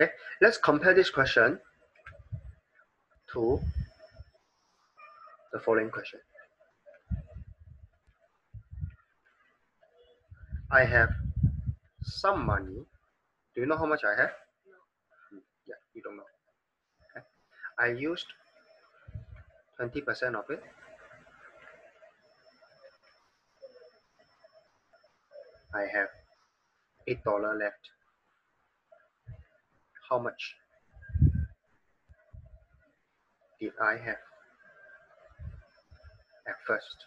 Okay, let's compare this question to the following question. I have some money. Do you know how much I have? No. Yeah, you don't know. Okay. I used 20% of it. I have $8 left. How much did I have at first?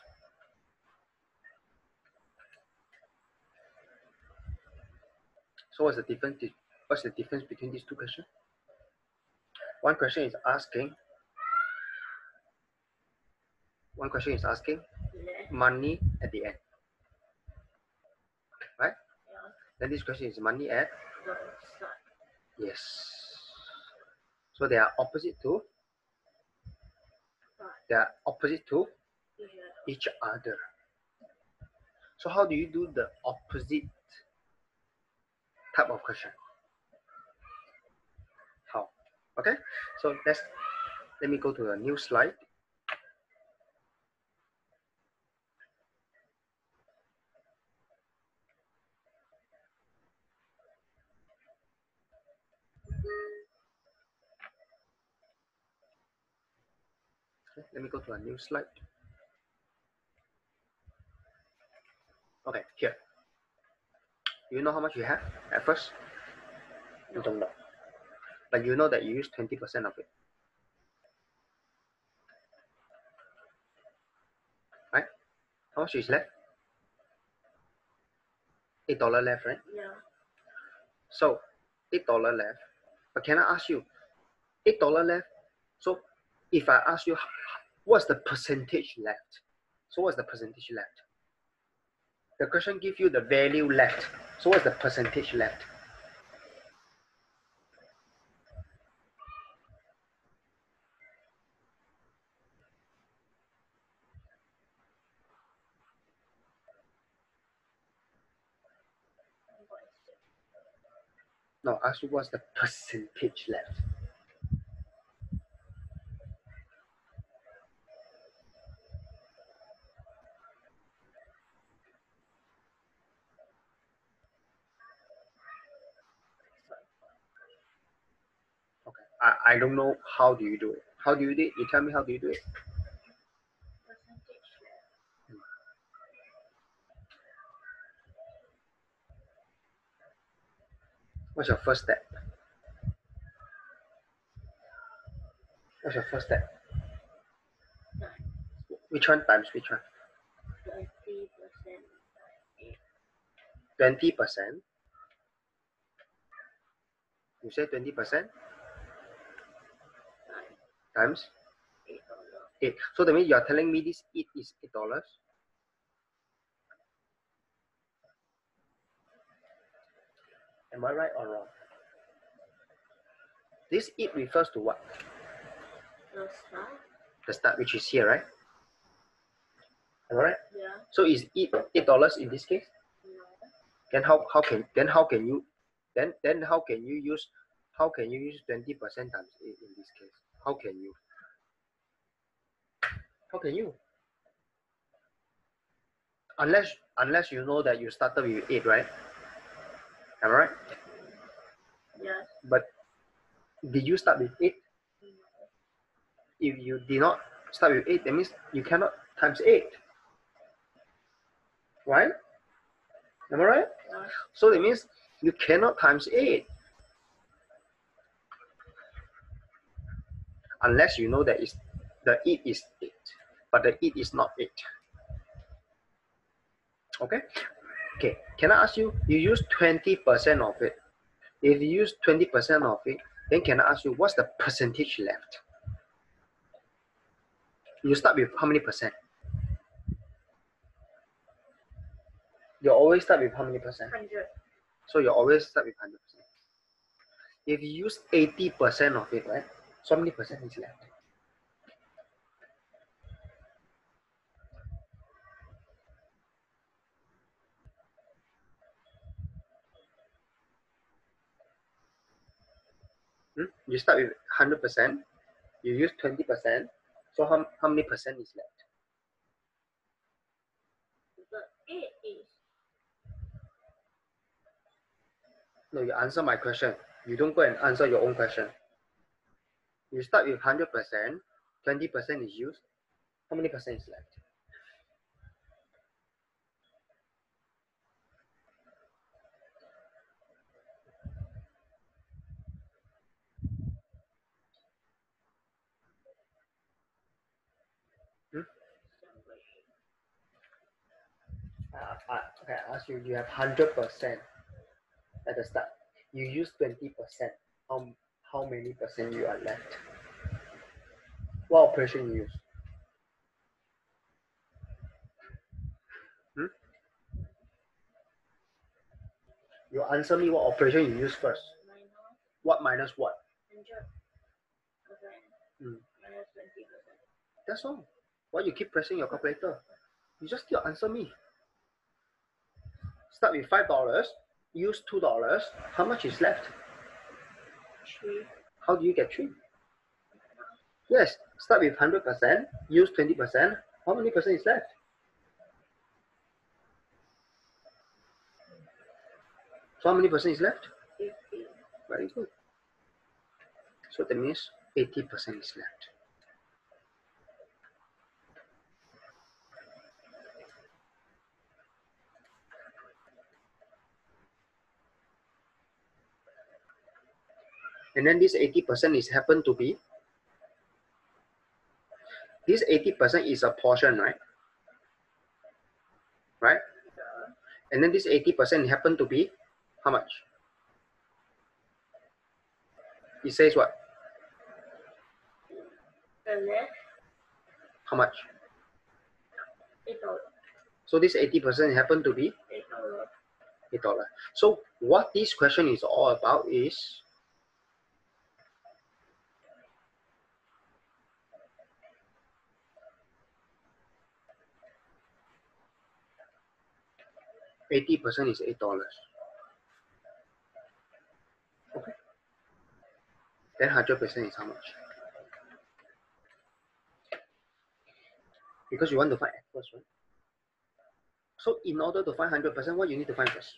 So what's the difference? What's the difference between these two questions? One question is asking. One question is asking money at the end. Right? Then this question is money at. Yes. So they are opposite to they are opposite to each other. So how do you do the opposite type of question? How? Okay, so let's let me go to a new slide. Me go to a new slide. Okay, here. You know how much you have at first? You don't know. But you know that you use 20% of it. Right? How much is left? $8 left, right? yeah. So $8 left. But can I ask you, $8 left? So if I ask you, what's the percentage left? So what's the percentage left? The question gives you the value left. So what's the percentage left? No, ask you what's the percentage left. Okay. I, don't know how do you do it. How do you do it? You tell me how do you do it? What's your first step? What's your first step? Which one times which one? Twenty percent. Twenty percent. You say twenty percent Nine. Times Eight So that means you are telling me this eight is eight dollars. Am I right or wrong? This eight refers to what? The start. The start, which is here, right? Am I right? Yeah. So is eight eight dollars in this case? No. Then how how can then how can you then then how can you use how can you use twenty percent times eight in this case? How can you? How can you? Unless unless you know that you started with eight, right? Am I right? Yes. But did you start with eight? If you did not start with eight, that means you cannot times eight. Right? Am I right? Yes. So that means you cannot times 8. Unless you know that is the 8 is 8, but the it is not it. Okay? Okay, can I ask you, you use 20% of it. If you use 20% of it, then can I ask you, what's the percentage left? You start with how many percent? You always start with how many percent? Hundred. So you always start with 100%. If you use 80% of it, right? So many percent is left? You start with 100%, you use 20%, so how, how many percent is left? No, you answer my question. You don't go and answer your own question. You start with 100%, 20% is used. How many percent is left? Uh, uh, okay, I ask you, you have 100% at the start. You use 20%. How, how many percent you are left? What operation you use? Hmm? You answer me what operation you use first. minus What minus what? hundred percent Mm. minus twenty percent. That's all. Why you keep pressing your calculator? You just still answer me. Start with five dollars. Use two dollars. How much is left? How do you get three? Yes. Start with hundred percent. Use twenty percent. How many percent is left? So how many percent is left? fifty Very good. So that means eighty percent is left. And then this 80% is happen to be this 80% is a portion, right? Right? And then this 80% happen to be how much? It says what? How much? So this 80% happen to be eight dollar eight dollar. So what this question is all about is eighty percent is eight dollars. Okay. Then hundred percent is how much? Because you want to find first, right? So in order to find hundred percent, what you need to find first?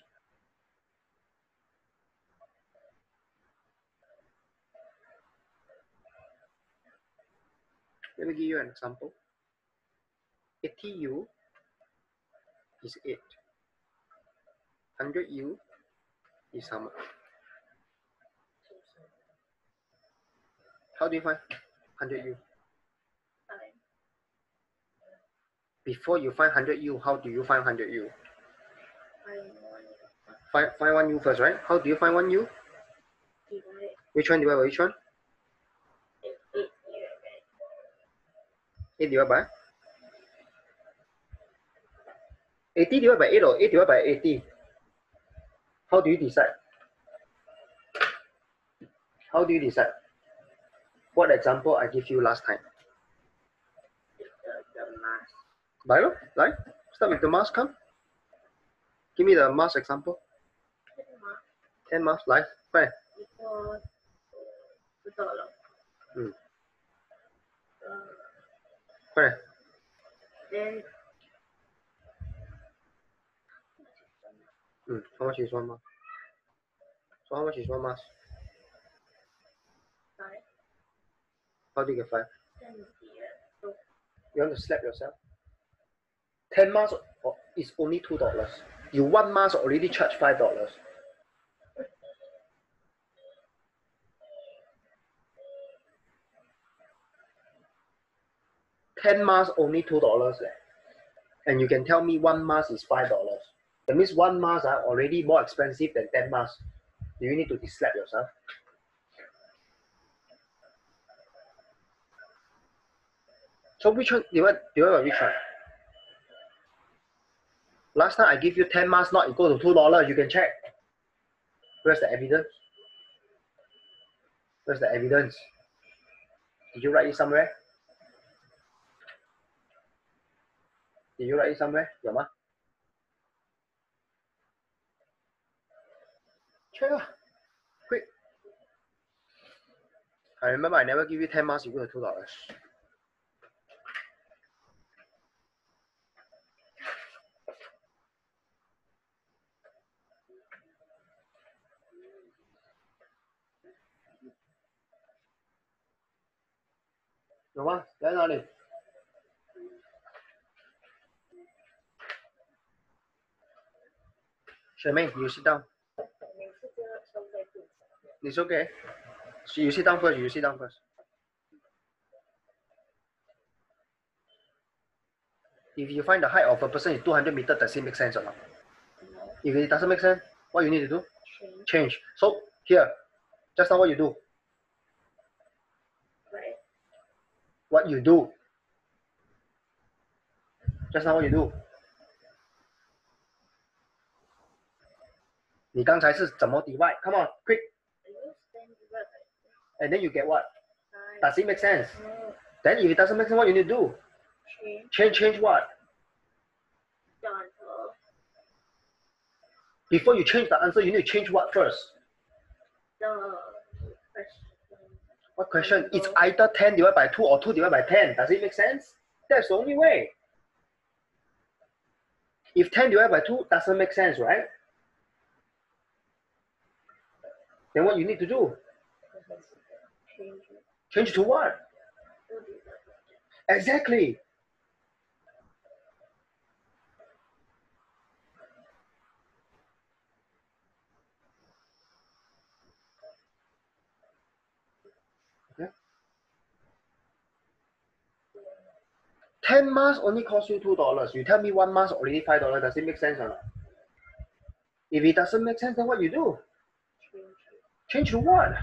Let me give you an example. 80U is 8. 100U is how much? How do you find 100U? Before you find 100U, how do you find 100U? five one Find, find one U first, right? How do you find one U? Which one divided by which one? eight eight by 8 divided by 80 divided by 8 or 8 divided by 80? How do you decide? How do you decide? What example I give you last time? the the mass By lo, like, start with the mask, come. Give me the mask example. ten mass 10 mask, like, where? dollar. Hmm. Uh, Where? then How much is one mask? How much is one mask? How do you get 5? ten divided so You want to slap yourself? 10 masks is only $2. You one mask already charge $5. Ten masks only two dollars, and you can tell me one mask is five dollars. That means one mask are already more expensive than ten masks. Do you need to slap yourself? So which one? Divide, divide by which one? Last time I give you 10 masks not equal to $2. You can check. Where's the evidence? Where's the evidence? Did you write it somewhere? Did you write it somewhere? 有 吗? Check ah. Quick. I remember I never give you 10 marks equal to $2.有吗？在哪里？小妹，you sit down. It's okay. So you sit down first. You sit down first. If you find the height of a person is 200 meter, does it make sense or not? No, If it doesn't make sense, what you need to do? change Change. So here, just now what you do? right. What you do? Just now what you do? 你刚才是怎么 divide? Come on, quick. And then you get what? Does it make sense? no Then if it doesn't make sense, what you need to do? change Change, change what? the answer. Before you change the answer, you need to change what first? The question. What question? It's either 10 divided by 2 or 2 divided by 10. Does it make sense? That's the only way. If 10 divided by 2 doesn't make sense, right? Then what you need to do? Change to what? Two ten. Exactly. Okay. 10 masks only cost you $2. You tell me one mask already $5. Does it make sense or not? If it doesn't make sense, then what you do? Change to what?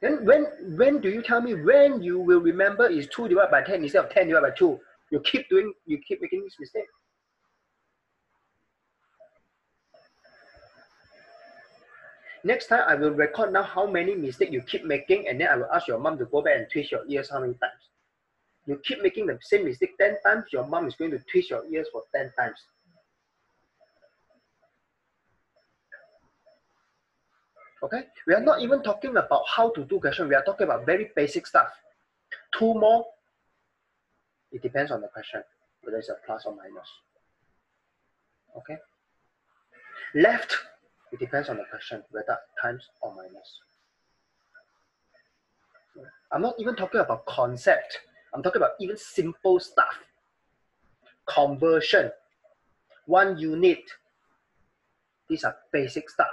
Two Then when when do you tell me when you will remember is 2 divided by 10 instead of 10 divided by 2? You keep doing, you keep making this mistake. Next time I will record now how many mistakes you keep making and then I will ask your mom to go back and twist your ears how many times. You keep making the same mistake 10 times, your mom is going to twist your ears for 10 times. Okay? We are not even talking about how to do question. We are talking about very basic stuff. Two more, it depends on the question, whether it's a plus or minus. Okay? Left, it depends on the question, whether times or minus. I'm not even talking about concept. I'm talking about even simple stuff. Conversion, one unit. These are basic stuff.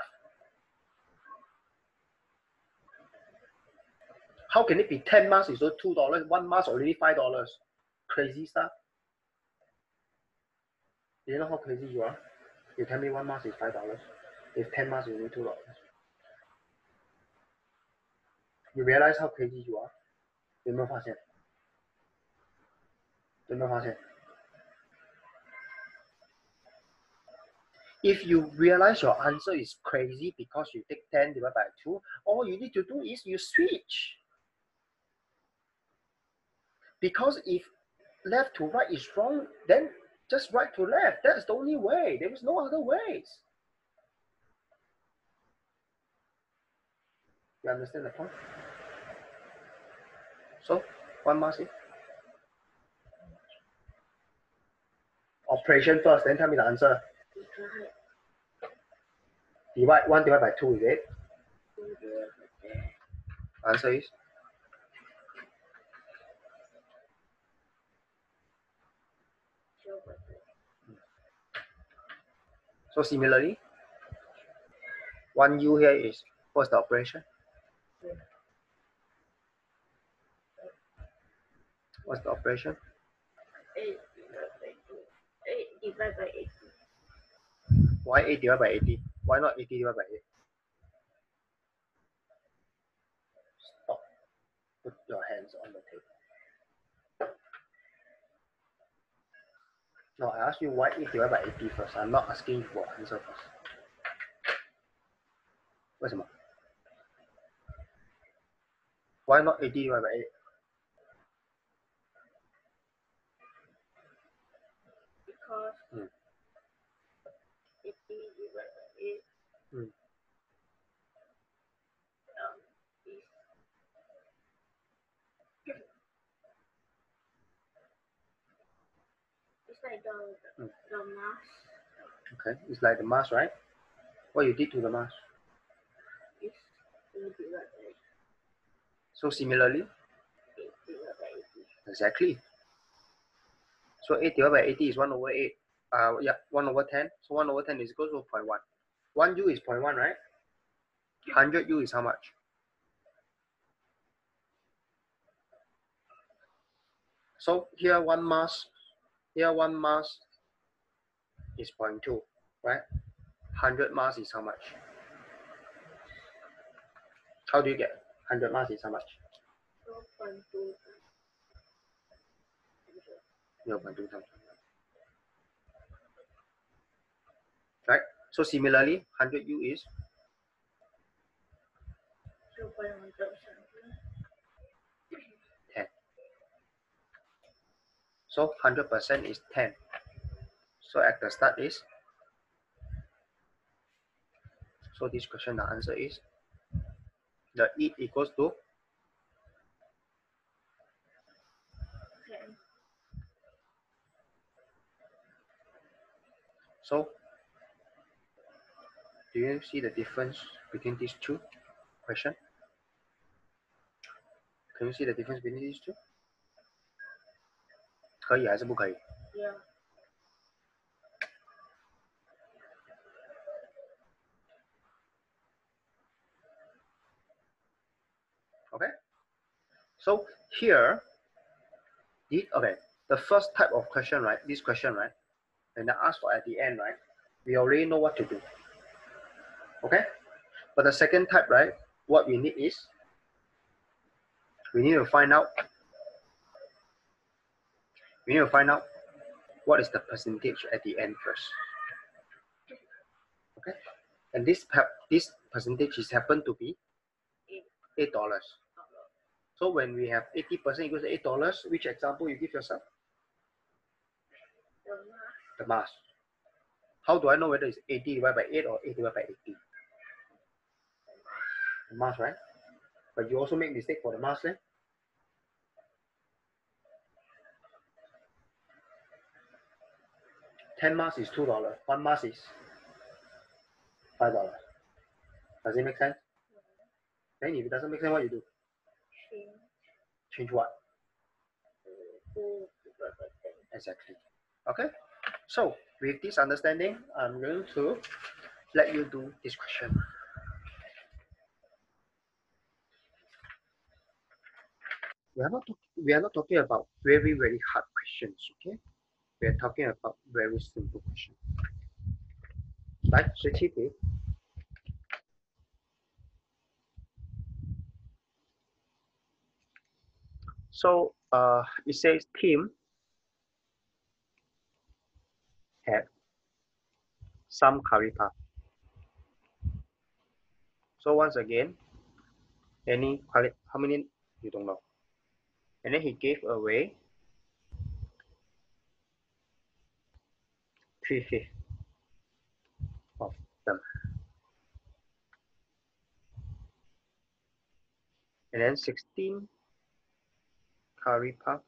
How can it be 10 masks is two dollars, one mask already five dollars? Crazy stuff. You know how crazy you are? You tell me one mask is five dollars. If 10 masks you need two dollars. You realize how crazy you are? 有没有发现？有没有发现？If you realize your answer is crazy because you take 10 divided by 2, all you need to do is you switch. Because if left to right is wrong, then just right to left. That's the only way. There is no other ways. You understand the point? So, one must it? Operation first, then tell me the answer. divide Divide 1 divided by 2, is it? Answer is Zero by ten. So similarly, one U here is what's the operation? What's the operation? Eight divided by. Eight eighty. Why 8 divided by 80? Why not 80 divided by 8? Stop. Put your hands on the No, I asked you why 8 divided by 80 first. I'm not asking you for answer first. 为什么 Why not 80 divided by 8? The Mm. the mass. Okay, it's like the mass, right? What you did to the divided by So similarly, eighty. exactly. So 8 divided by 80 is 1 over 8. Uh, yeah, 1 over 10. So 1 over 10 is equal to 0.1. 1 U is 0.1, right? 100 U is how much? So here one mass, here one mass is 0.2, right? 100 mass is how much? How do you get 100 mass is how much? So point two hundred. 0.2 times. Right? So similarly, 100 U is So point one thousand. So 100% is 10. So at the start is, so this question, the answer is, the E equals to. So, do you see the difference between these two question? Can you see the difference between these two? 可以还是不可以？ Yeah. Okay. So here, the, okay, the first type of question, right? This question, right? And I ask for at the end, right? We already know what to do. Okay. But the second type, right? What we need is we need to find out. we need to find out what is the percentage at the end first. Okay. And this this percentage is happen to be eight dollars. So when we have 80% equals $8, which example you give yourself? The mass. How do I know whether it's 80 divided by 8 or 8 divided by 80? The mass, right? But you also make mistake for the mass then? Eh? Ten mass is two dollars. One mass is five dollars. Does it make sense? Then if it doesn't make sense, what you do? Change Change what? Exactly. Okay. So with this understanding, I'm going to let you do this question. We are not we are not talking about very very hard questions. Okay we are talking about very simple question. Like strategic So uh, it says Tim had some curry puff. So once again, any how many you don't know, and then he gave away three fifths of them. And then 16 curry puffs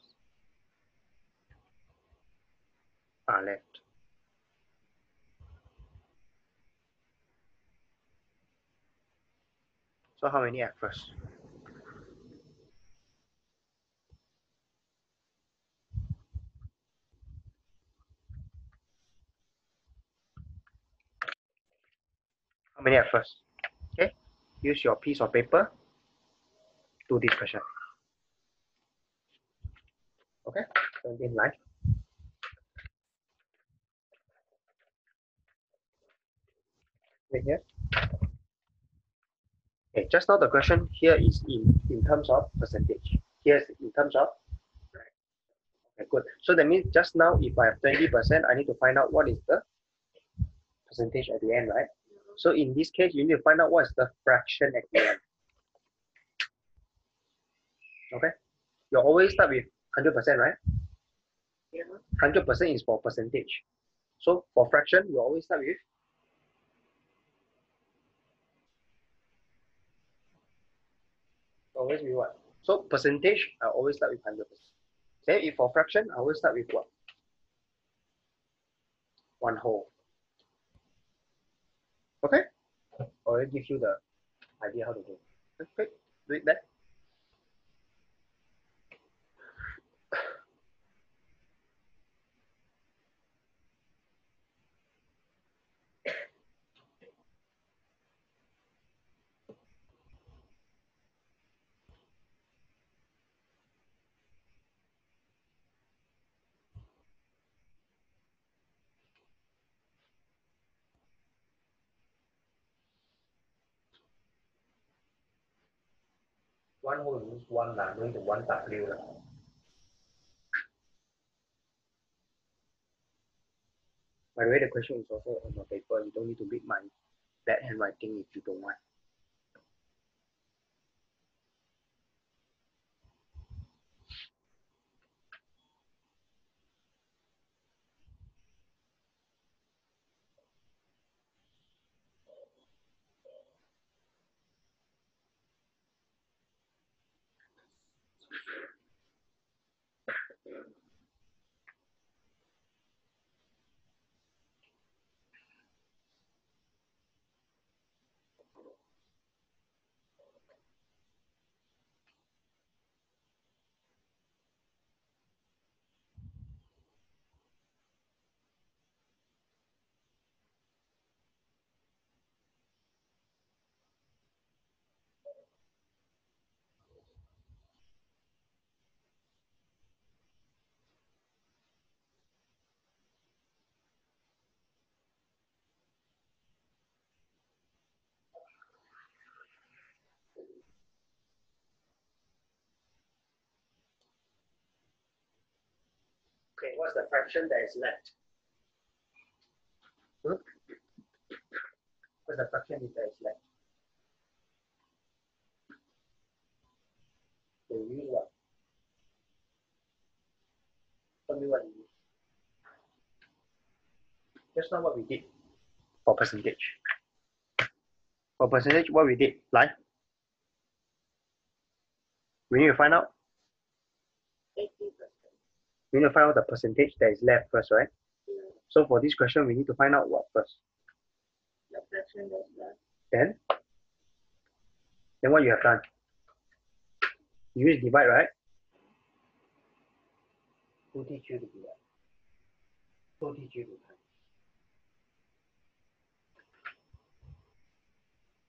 are left. So how many at first? How many at first? Okay, use your piece of paper. Do this question. Okay, 17 line. Here. Okay, just now the question here is in, in terms of percentage. Here's in terms of. Okay, good. So that means just now, if I have 20%, I need to find out what is the percentage at the end, right? So in this case, you need to find out what is the fraction at the end. Okay, you always start with 100%, right? Yeah. 100% is for percentage. So for fraction, you always start with always be what? So percentage, I always start with 100%. Okay, if for fraction, I always start with what? one whole. Okay? Already give you the idea how to do. Okay, do it there. One whole means one no need to one W. By the way, the question is also on your paper. You don't need to read my bad handwriting if you don't want. Okay, what's the fraction that is left? Hmm? What's the fraction that is left? You use what? Tell me what you use. Just now what we did for percentage. For percentage, what we did, like, we need to find out. We need to find out the percentage that is left first, right? Yeah. So for this question, we need to find out what first. The fraction that's left. Then, then what you have done? You use divide, right? Who teach you to do that? Who teach you to do that?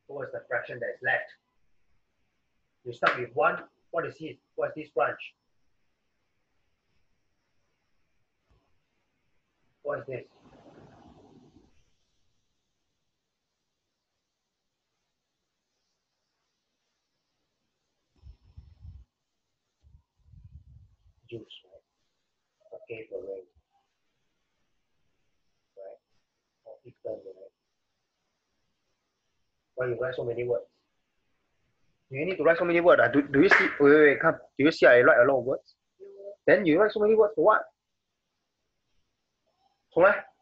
What was the fraction that is left? You start with one. What is it? What is this branch? What is this? Juice, right? Okay, for rain. Right? Or picton, right? Why you write so many words? You need to write so many words? ah? Do, do you see? Wait, wait, wait, come. Do you see I write a lot of words? Then you write so many words for what? 重来。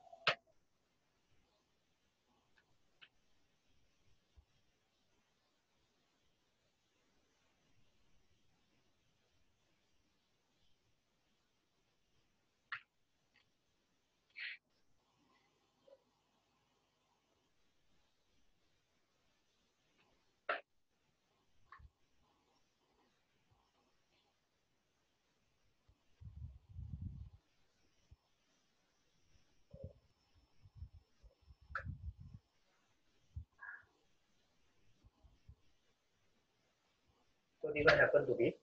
One happen to be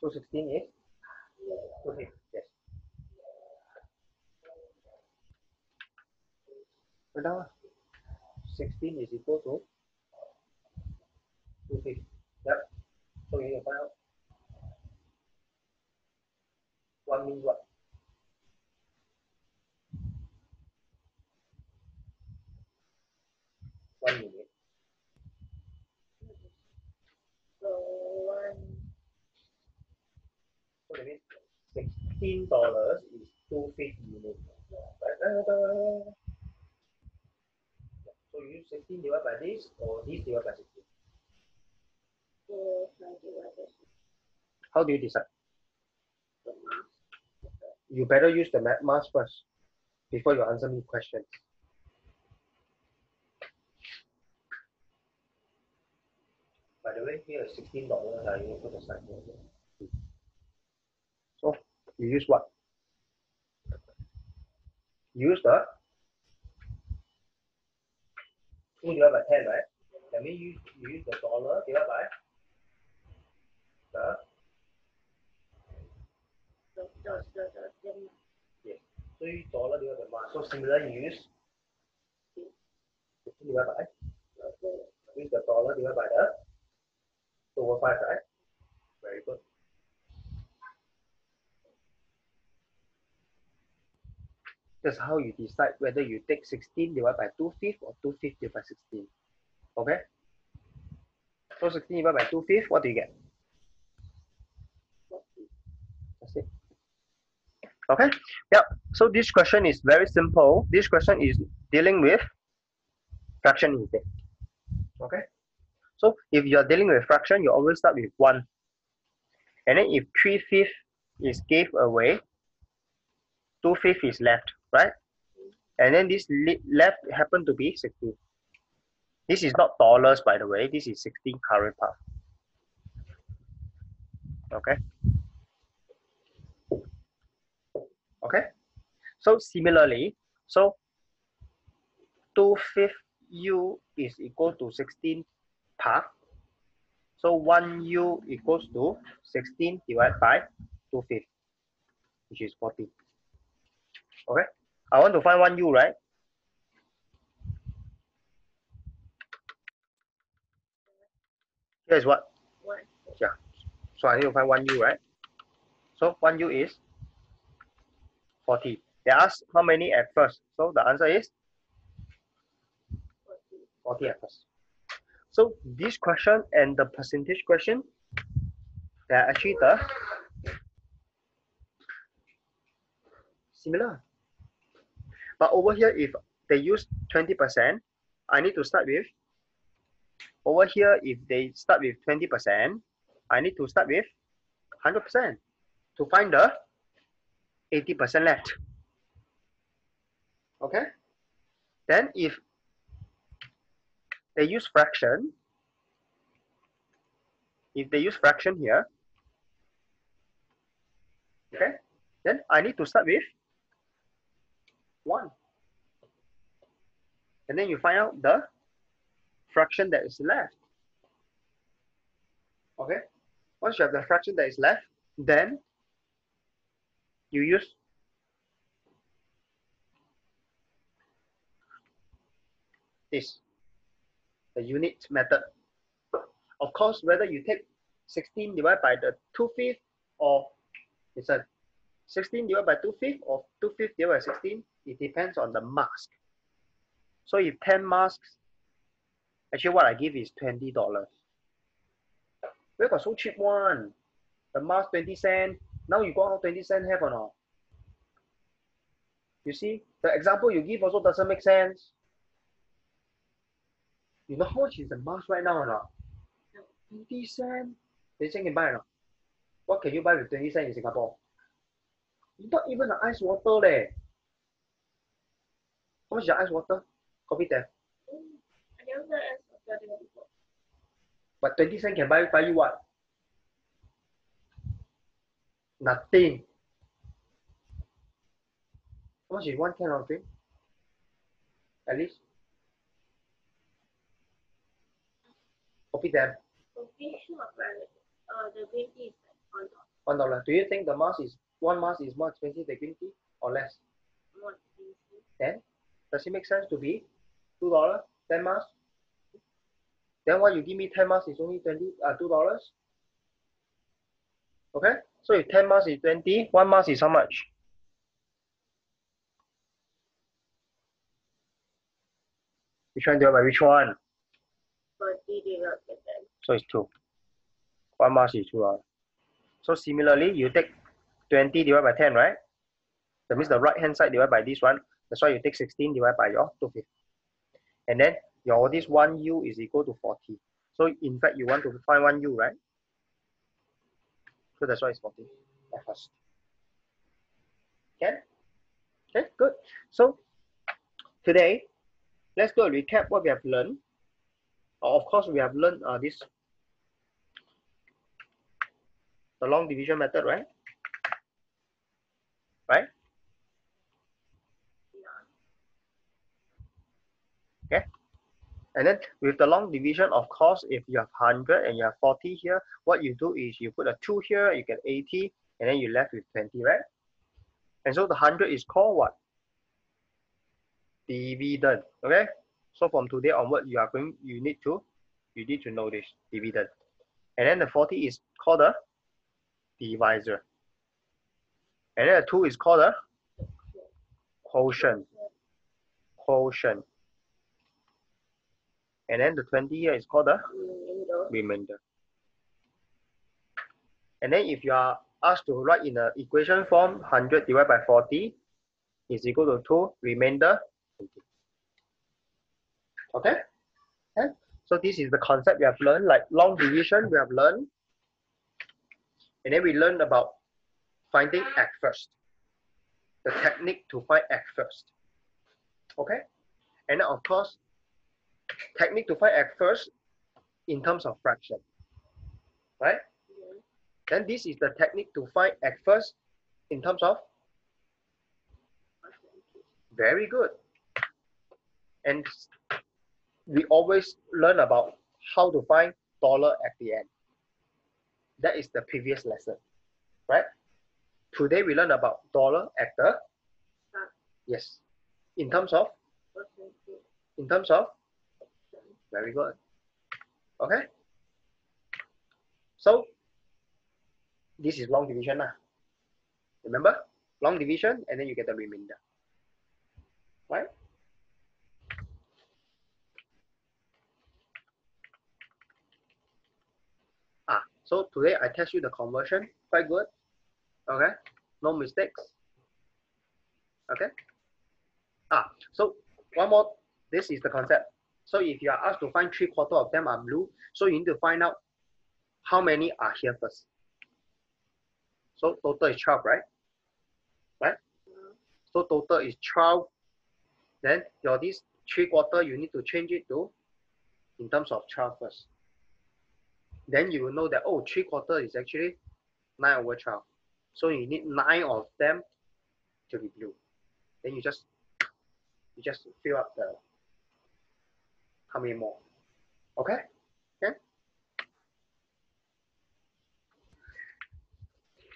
so 16 is okay, yes. Down lah. 16 is equal to 250. Yep. So you out. One means what? $15 is 2 feet unit. So you use 16 divided by this or this divided by 16? How do you decide? You better use the math mask first before you answer me questions. By the way, here is $16 I will put aside you use what? Use the two divided by ten, right? That means you, you use the dollar divided by the The, the, the, the, the, so you dollar divided by. So similarly, you use divided by the, use the dollar divided by the over five, right? Very good. That's how you decide whether you take 16 divided by 2 fifth or 2 fifth divided by 16. Okay? So 16 divided by 2 fifth, what do you get? That's it. Okay? Yep. So this question is very simple. This question is dealing with fraction instead. Okay? So if you're dealing with fraction, you always start with 1. And then if 3 fifth is gave away, 2 fifth is left, right? And then this left happened to be 16. This is not dollars, by the way. This is 16 curry puff. Okay? Okay? So similarly, so 2 fifth u is equal to 16 path. So 1 u equals to 16 divided by 2 fifth, which is 40. Okay? I want to find 1 u, right? Here's what? one. So I need to find 1 u, right? So 1 u is 40. They ask how many at first. So the answer is 40 at first. So this question and the percentage question, they are actually the similar. But over here, if they use 20%, I need to start with, over here, if they start with 20%, I need to start with 100% to find the 80% left. Okay? Then if they use fraction, if they use fraction here, okay, then I need to start with 1. And then you find out the fraction that is left. Okay? Once you have the fraction that is left, then you use this, the unit method. Of course, whether you take 16 divided by the 2 fifth or listen, 16 divided by 2 fifth or 2 fifth divided by 16, it depends on the mask. So if 10 masks, actually what I give is $20. Where got so cheap one? The mask 20 cent. Now you go out 20 cent have or not? You see, the example you give also doesn't make sense. You know how much is the mask right now or not? 20 cent. 20 cent can buy or not? What can you buy with 20 cent in Singapore? Not even the ice water leh. How much is the ice water? Coffee there. I never asked about that before. But 20 cent can buy, buy you what? Nothing. How much is one can of drink? At least. Coffee there. Coffee shop, right? Uh, the green tea is like one dollar. One dollar. Do you think the mask is one mask is more expensive than green tea or less? More expensive. Then does it make sense to be two dollar, ten masks? Then why you give me ten masks is only twenty uh two dollars? Okay, so if ten masks is twenty, one mask is how much? Which one divided by which one? Forty divided ten. So it's two. One mask is two dollars. So similarly, you take twenty divided by ten, right? That means the right hand side divided by this one. That's why you take sixteen divided by your two fifty. And then your this one u is equal to forty. So in fact, you want to find one u, right? So that's why it's forty at first. Can? Okay, good. So today, let's go recap what we have learned. Of course, we have learned uh, this the long division method, right? Right? Okay. And then with the long division, of course, if you have 100 and you have 40 here, what you do is you put a 2 here, you get 80, and then you left with 20, right? And so the 100 is called what? Dividend, okay? So from today onward, you are going, you need to, you need to know this dividend. And then the 40 is called a divisor. And then the 2 is called a quotient. Quotient. And then the 20 here is called a Remainder. remainder. And then if you are asked to write in the equation form, 100 divided by 40 is equal to 2 remainder 20. Okay? okay? So this is the concept we have learned, like long division we have learned. And then we learned about finding x first. The technique to find x first. Okay? And of course, technique to find x first in terms of fraction. Right? Then this is the technique to find x first in terms of very good. And we always learn about how to find dollar at the end. That is the previous lesson, right? Today we learn about dollar at the Start. yes. In terms of in terms of very good. Okay. So this is long division lah. Remember long division and then you get the remainder. Right? Ah, so today I test you the conversion. Quite good. Okay. No mistakes. Okay. Ah, so one more. This is the concept. So if you are asked to find three quarter of them are blue, so you need to find out how many are here first. So total is 12, right? Right? So total is 12. Then your this three quarter, you need to change it to in terms of 12 first. Then you will know that, oh, three quarter is actually 9 over 12. So you need 9 of them to be blue. Then you just you just fill up the how many more. Okay? Okay?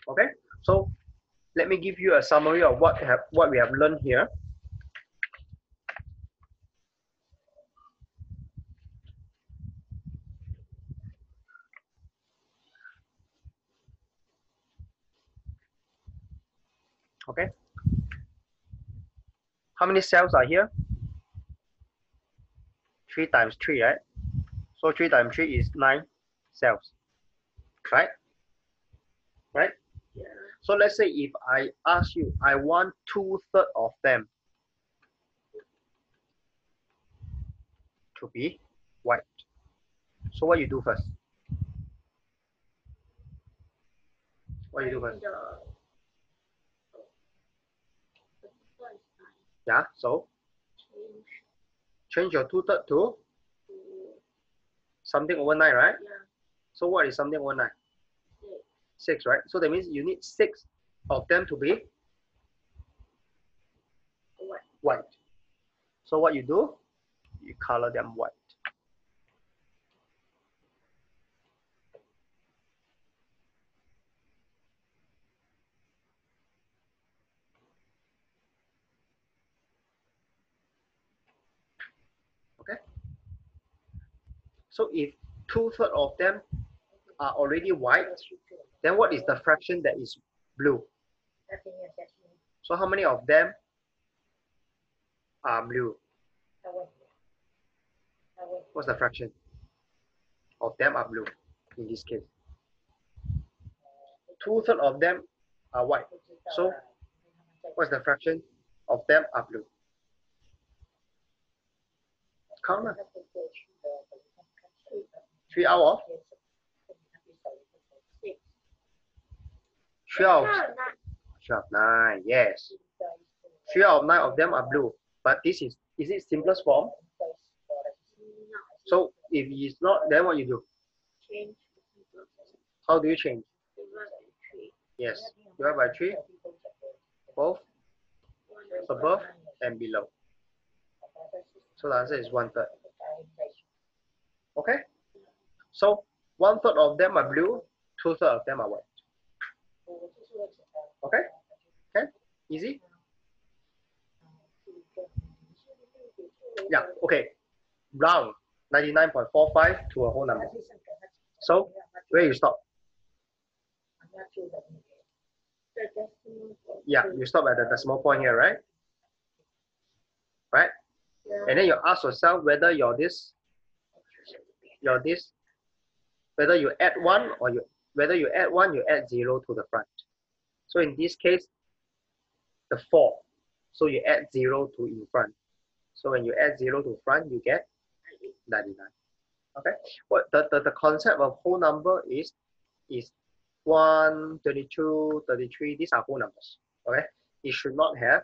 Okay? So let me give you a summary of what have what we have learned here. Okay? How many cells are here? 3 times 3, right? So 3 times 3 is 9 cells, right? Right? Yeah. So let's say if I ask you, I want two third of them to be white. So what you do first? What you do first? Uh, The, the first time Yeah, so change your two third to something over 9, right? yeah So what is something over 9? six 6, right? So that means you need 6 of them to be what white. So what you do? You color them white. Okay. So if two third of them are already white, then what is the fraction that is blue? So how many of them are blue? What's the fraction of them are blue in this case? Two third of them are white. So what's the fraction of them are blue? Count Three out of six twelve. Ah, nine. Twelve. Nine. Yes. Three out of nine of them are blue. But this is is it simplest form? So if it's not, then what you do? change How do you change? Yes, divide by three, both above and below. So the answer is one third. Okay? So one third of them are blue, two third of them are white. Okay? Okay? Easy? Yeah, okay. Round 99.45 to a whole number. So where you stop? Yeah, you stop at the decimal point here, right? Right? And then you ask yourself whether your this your this whether you add one or you whether you add one you add zero to the front. So in this case the four. So you add zero to in front. So when you add zero to front you get 99 okay? What the, the, the concept of whole number is is 1 32 33 these are whole numbers. Okay? It should not have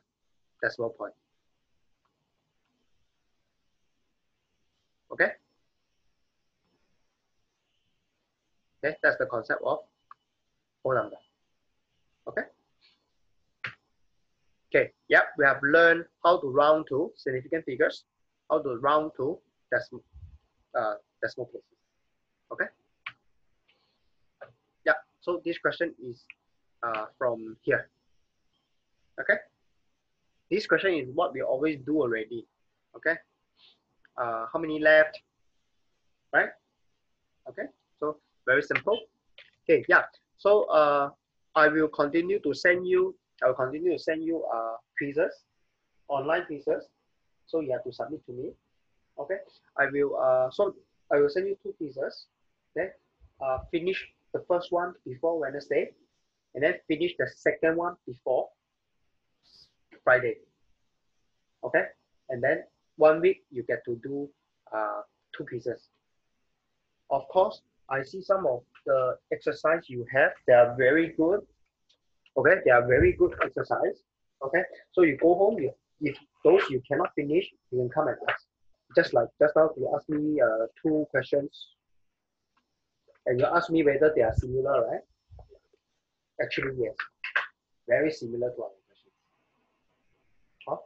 decimal point. Okay Okay, that's the concept of whole number. Okay. Okay, yep, we have learned how to round to significant figures, how to round to decimal, uh, decimal places. Okay. Yeah, so this question is uh, from here. Okay. This question is what we always do already. Okay. Uh, how many left? Right? Okay. Very simple. Okay, yeah. So uh, I will continue to send you. I will continue to send you uh quizzes, online quizzes. So you have to submit to me. Okay. I will uh so I will send you two quizzes. okay uh finish the first one before Wednesday, and then finish the second one before Friday. Okay. And then one week you get to do uh two quizzes. Of course, I see some of the exercise you have. They are very good. Okay, they are very good exercise. Okay, so you go home. You, if those you cannot finish, you can come and ask. Just like just now, you asked me uh, two questions, and you asked me whether they are similar, right? Actually, yes, very similar to our questions. Huh?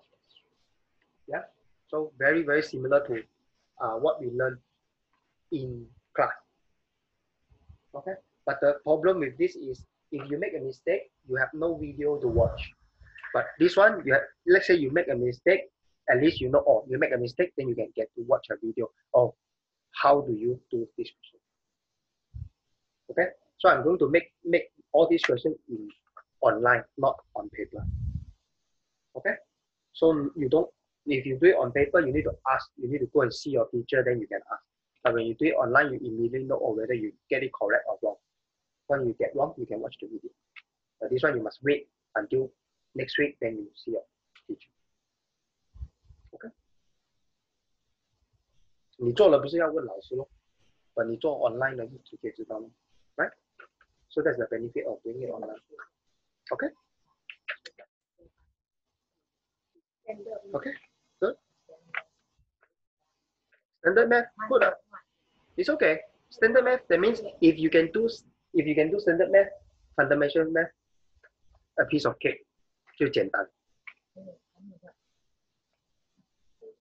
Yeah. So very very similar to uh, what we learned in class. Okay, but the problem with this is if you make a mistake, you have no video to watch. But this one, you have, let's say you make a mistake, at least you know, oh, you make a mistake, then you can get to watch a video of how do you do this question. Okay, so I'm going to make make all these questions in online, not on paper. Okay, so you don't. If you do it on paper, you need to ask. You need to go and see your teacher, then you can ask. But when you do it online, you immediately know oh, whether you get it correct or wrong. When you get wrong, you can watch the video. But this one, you must wait until next week, then you see your teacher. OK？你做了不是要问老师咯？but 你做 online 的就直接知道了，right? So that's the benefit of doing it online. Okay? Okay, good. Standard math, good. ah. It's okay. Standard math, that means if you can do if you can do standard math, fundamental math, a piece of cake 就简单。